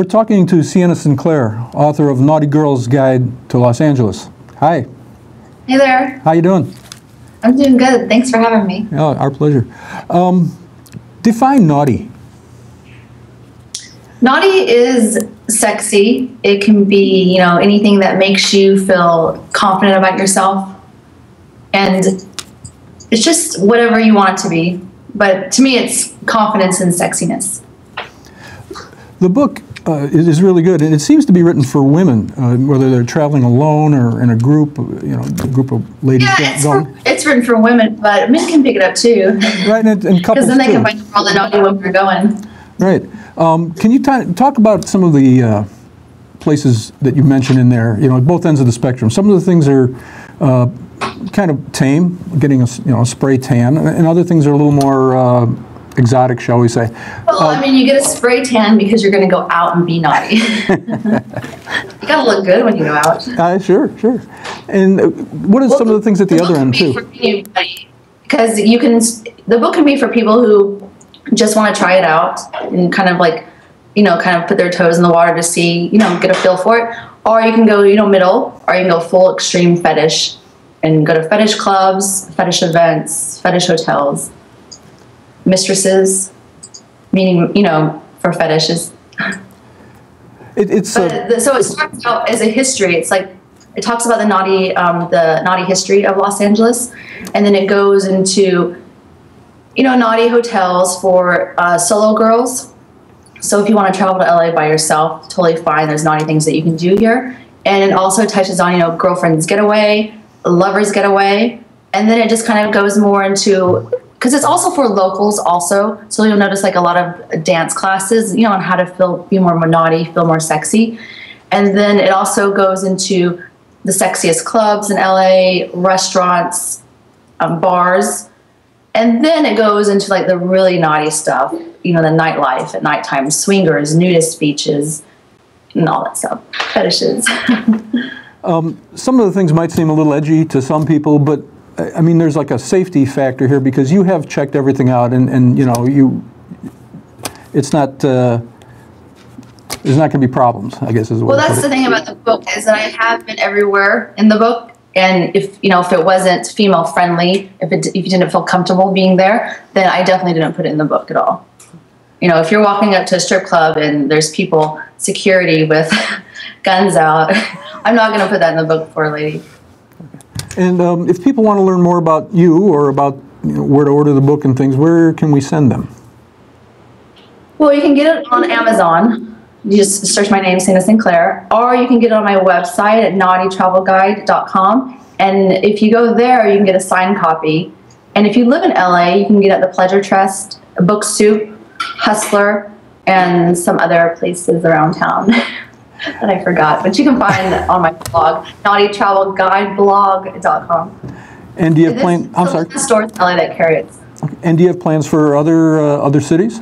We're talking to Sienna Sinclaire, author of Naughty Girl's Guide to Los Angeles. Hi, Hey there. how you doing? I'm doing good. Thanks for having me. Yeah, our pleasure. Um, define naughty. Naughty is sexy. It can be, you know, anything that makes you feel confident about yourself. And it's just whatever you want it to be. But to me, it's confidence and sexiness. The book uh, is, is really good, and it seems to be written for women, uh, whether they're traveling alone or in a group, you know, a group of ladies Yeah, it's, going. for, it's written for women, but men can pick it up too. Right, and, and couples Because then they too. can find all the naughty women are going. Right. Um, can you talk about some of the uh, places that you mentioned in there? You know, at both ends of the spectrum. Some of the things are uh, kind of tame, getting a you know a spray tan, and and other things are a little more uh, exotic, shall we say? Well, I mean, you get a spray tan because you're going to go out and be naughty. you got to look good when you go out. Uh, sure, sure. And uh, what are some of the things at the, book other end be too? Because you can, the book can be for people who just want to try it out and kind of like, you know, kind of put their toes in the water to see, you know, get a feel for it. Or you can go, you know, middle, or you can go full extreme fetish and go to fetish clubs, fetish events, fetish hotels, mistresses, meaning, you know, for fetishes. It, it's But so it starts out as a history. It's like it talks about the naughty, um, the naughty history of Los Angeles, and then it goes into, you know, naughty hotels for uh, solo girls. So if you want to travel to LA by yourself, totally fine. There's naughty things that you can do here, and it also touches on you know girlfriends getaway, lovers getaway, and then it just kind of goes more into because it's also for locals also. So you'll notice like a lot of dance classes, you know, on how to feel be more naughty, feel more sexy, and then it also goes into the sexiest clubs in LA, restaurants, um, bars, and then it goes into like the really naughty stuff, you know, the nightlife at nighttime, swingers, nudist beaches, and all that stuff, fetishes. some of the things might seem a little edgy to some people, but I mean, there's like a safety factor here because you have checked everything out, and, and you know, you, it's not, uh, there's not going to be problems. I guess is way. Well, that's the thing about the book is that I have been everywhere in the book, and if you know if it wasn't female friendly, if it if you didn't feel comfortable being there, then I definitely didn't put it in the book at all. You know, if you're walking up to a strip club and there's people security with guns out, I'm not going to put that in the book for a lady. And um, if people want to learn more about you or about you know, where to order the book and things, where can we send them? Well, you can get it on Amazon. You just search my name, Sienna Sinclaire, or you can get it on my website at naughtytravelguide.com. And if you go there, you can get a signed copy. And if you live in LA, you can get it at the Pleasure Chest, Book Soup, Hustler, and some other places around town that I forgot. But you can find it on my blog, naughtytravelguideblog.com. And do you have plans? I'm sorry. the stores in LA that carry it. And do you have plans for other uh, other cities?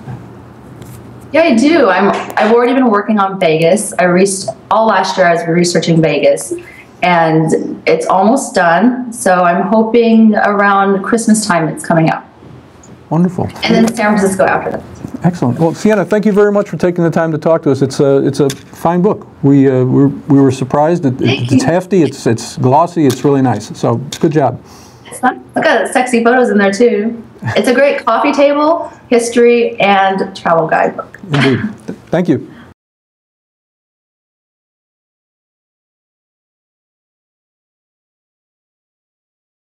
Yeah, I do. I'm. I've already been working on Vegas. I re- all last year I was researching Vegas, and it's almost done. So I'm hoping around Christmas time it's coming out, Wonderful. and then San Francisco after that. Excellent. Well, Sienna, thank you very much for taking the time to talk to us. It's a it's a fine book. We uh, we we were surprised. It, Thank it's hefty. It's it's glossy. It's really nice. So good job. Not. It's got sexy photos in there too. It's a great coffee table, history, and travel guidebook. Indeed. Thank you.